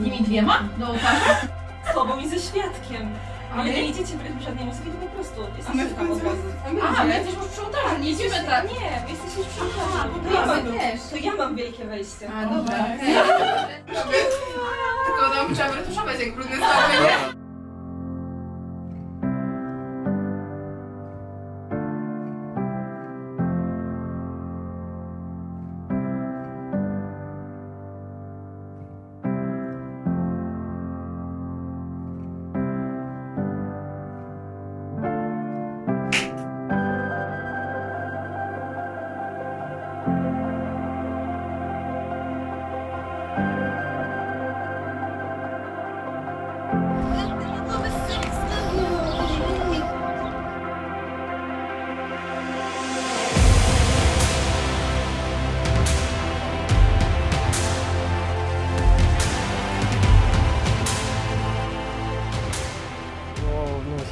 nimi dwiema do ołtarza? Z tobą i ze świadkiem. A Ale my? nie idziecie w rytm żadnej muzyki, po prostu A my jesteście w tam końcu... od razu. A my A, my jesteśmy już przy ołtarzu, nie idziemy tak. Nie, wy jesteście przy Aha, ołtarzu. bo To ja my mam- też. To ja mam wielkie wejście. A, dobra. Dobra. Tylko nam trzeba retuszować, jak brudne stały, nie?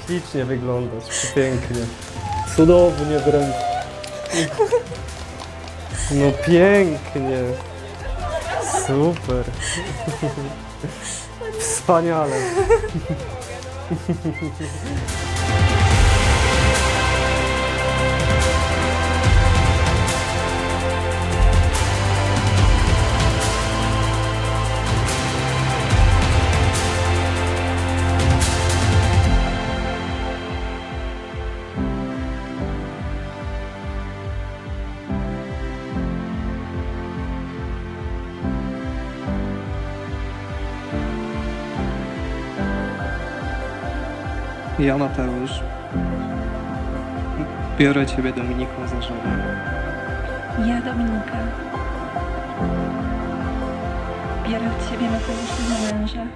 ślicznie wyglądasz, przepięknie. Cudownie wręcz. No pięknie. Super. Wspaniale. Ja, Mateusz, biorę Ciebie, Dominiką, za żonę. Ja, Dominika. Biorę Ciebie, Mateuszu, za męża.